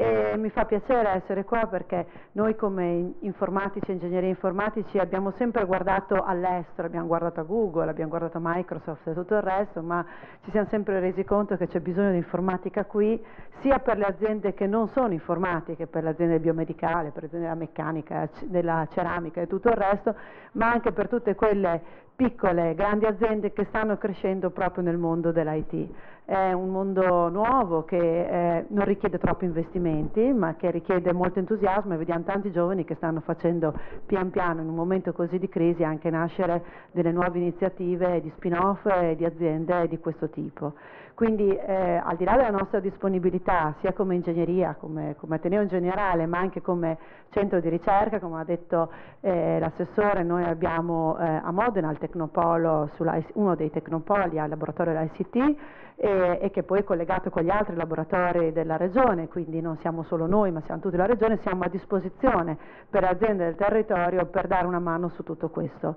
e mi fa piacere essere qua perché noi come informatici e ingegneri informatici abbiamo sempre guardato all'estero, abbiamo guardato a Google, abbiamo guardato a Microsoft e tutto il resto, ma ci siamo sempre resi conto che c'è bisogno di informatica qui, sia per le aziende che non sono informatiche, per le aziende biomedicali, per le aziende della meccanica, della ceramica e tutto il resto, ma anche per tutte quelle piccole, grandi aziende che stanno crescendo proprio nel mondo dell'IT. È un mondo nuovo che eh, non richiede troppi investimenti, ma che richiede molto entusiasmo e vediamo tanti giovani che stanno facendo pian piano in un momento così di crisi anche nascere delle nuove iniziative di spin-off e di aziende di questo tipo. Quindi eh, al di là della nostra disponibilità sia come ingegneria, come, come, Ateneo in generale, ma anche come centro di ricerca, come ha detto eh, l'assessore, noi abbiamo eh, a Modena il Tecnopolo, uno dei Tecnopoli al laboratorio dell'ICT e, e, che poi è collegato con gli altri laboratori della regione, quindi non siamo solo noi ma siamo tutta la regione, siamo a disposizione per aziende del territorio per dare una mano su tutto questo.